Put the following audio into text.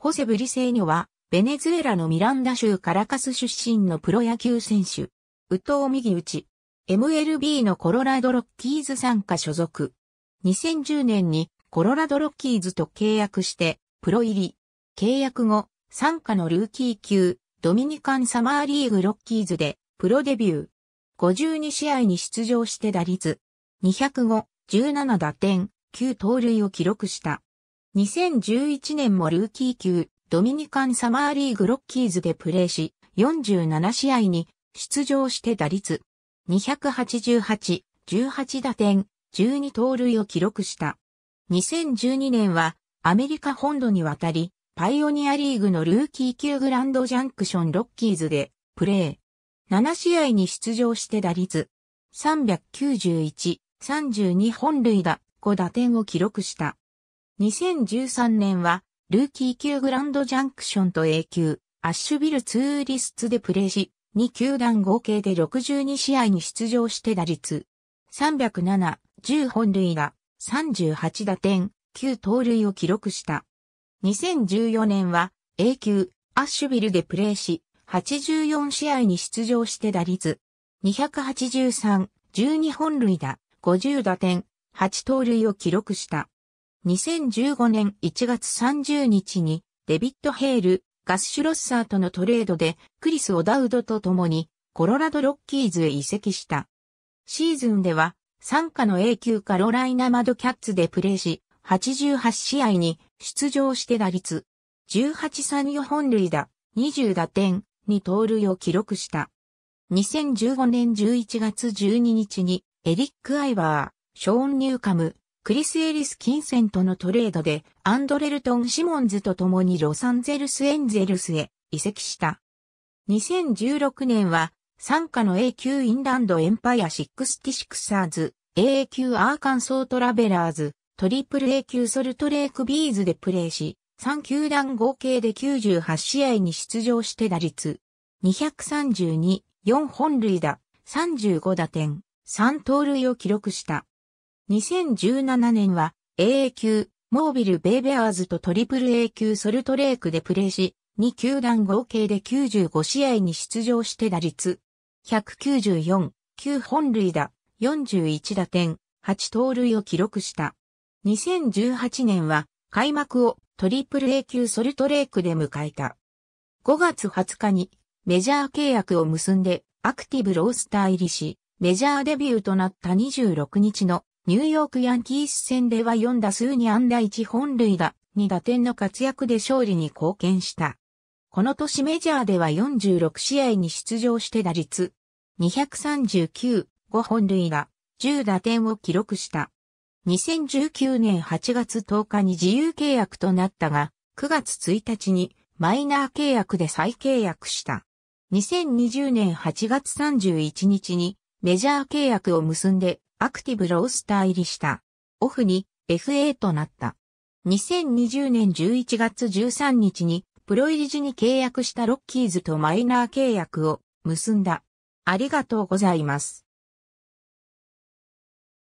ホセ・ブリセーニョは、ベネズエラのミランダ州カラカス出身のプロ野球選手。宇藤右打ち。MLB のコロラドロッキーズ参加所属。2010年にコロラドロッキーズと契約してプロ入り。契約後、参加のルーキー級ドミニカンサマーリーグロッキーズでプロデビュー。52試合に出場して打率205、17打点、9盗塁を記録した。2011年もルーキー級ドミニカンサマーリーグロッキーズでプレーし、47試合に出場して打率288、18打点、12盗塁を記録した。2012年はアメリカ本土に渡り、パイオニアリーグのルーキー級グランドジャンクションロッキーズでプレー。7試合に出場して打率391、32本塁打、5打点を記録した。2013年はルーキー級グランドジャンクションと A 級アッシュビルツーリスツでプレーし、2球団合計で62試合に出場して打率。307、10本塁打、38打点、9盗塁を記録した。2014年は A 級アッシュビルでプレーし、84試合に出場して打率。283、12本塁打、50打点、8盗塁を記録した。2015年1月30日にデビッド・ヘール、ガスシュロッサーとのトレードでクリス・オダウドと共にコロラドロッキーズへ移籍した。シーズンでは参加の A 級カロライナマドキャッツでプレーし、88試合に出場して打率18-34本塁打、20打点に盗塁を記録した。2015年11月12日にエリック・アイバー、ショーン・ニューカム、クリス・エリス・キンセントのトレードでアンドレルトン・シモンズと共にロサンゼルス・エンゼルスへ移籍した。2016年は参加の A 級インランドエンパイア66サーズ、A 級アーカンソートラベラーズ、トリプル A 級ソルトレークビーズでプレーし、3球団合計で98試合に出場して打率232、4本塁打、35打点、3盗塁を記録した。2017年は AA 級モービルベイベアーズとトリプル A 級ソルトレークでプレーし、2球団合計で95試合に出場して打率194、9本塁打、41打点、8盗塁を記録した。2018年は開幕をトリプル A 級ソルトレークで迎えた。5月20日にメジャー契約を結んでアクティブロースター入りし、メジャーデビューとなった26日のニューヨークヤンキース戦では4打数に安打1本塁打、2打点の活躍で勝利に貢献した。この年メジャーでは46試合に出場して打率239、5本塁打、10打点を記録した。2019年8月10日に自由契約となったが、9月1日にマイナー契約で再契約した。2020年8月31日にメジャー契約を結んでアクティブロースター入りした。オフに FA となった。2020年11月13日にプロ入り時に契約したロッキーズとマイナー契約を結んだ。ありがとうございます。